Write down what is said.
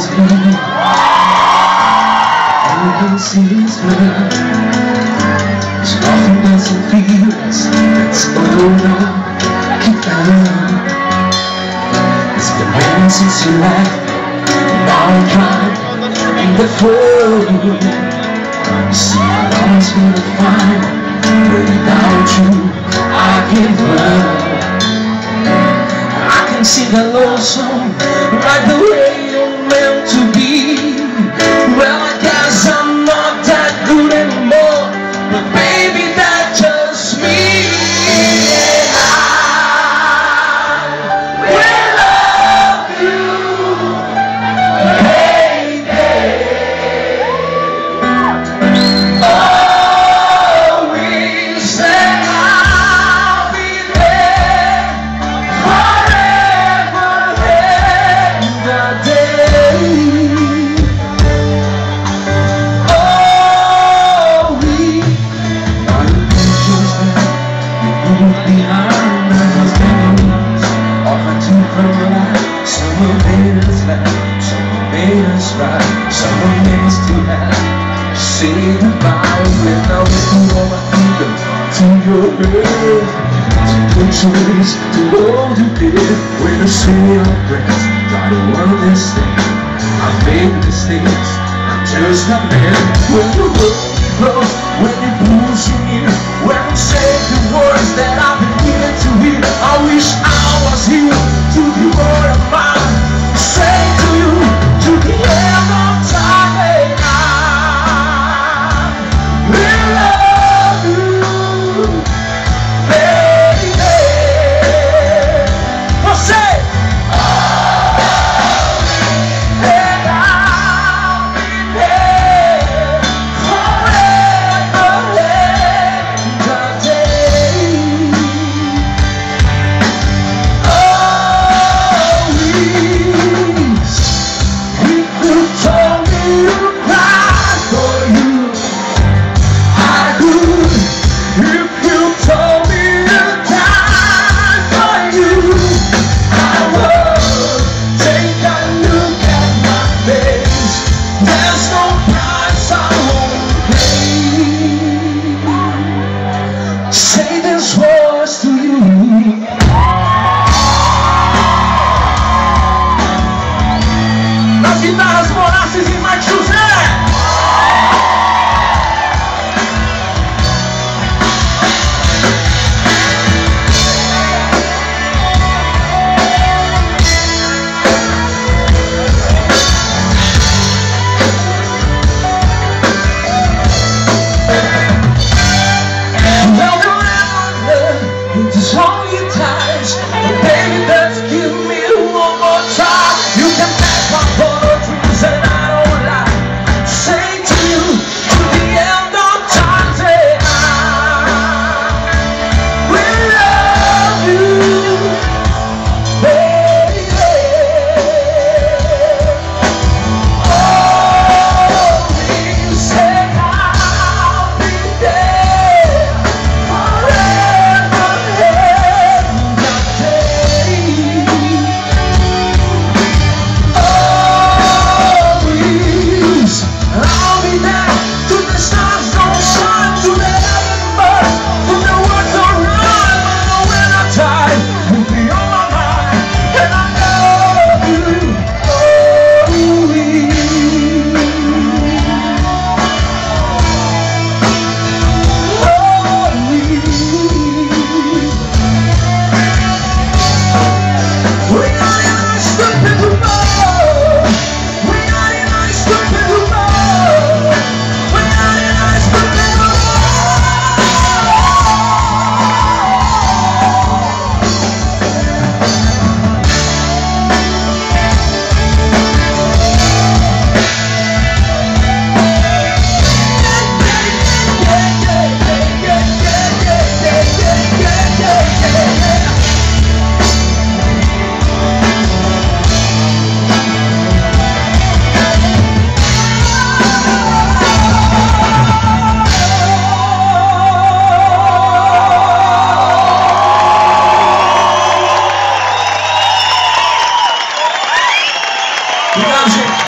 is good And you can see it's good It's nothing else in feels That's going on Keep It's been raining since you left Now I'm trying the you You see I've always been a fine without you I give up I can see the love song Say goodbye when I put all my fingers to your. Take a choice to hold you dear when I say our prayers. Try to understand. I've made mistakes. I'm just a man. When the road close, when it pulls you near, when I say the words that I've been needing to hear. I wish I baby. Woo!